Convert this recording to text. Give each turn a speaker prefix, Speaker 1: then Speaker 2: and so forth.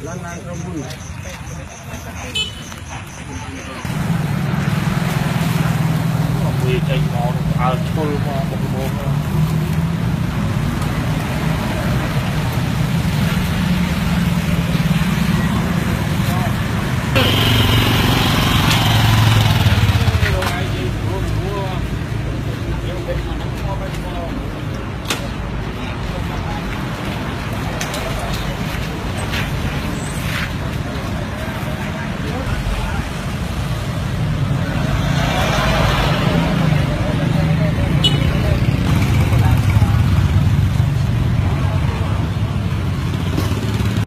Speaker 1: lần này không vui quy trình một ở chung một bộ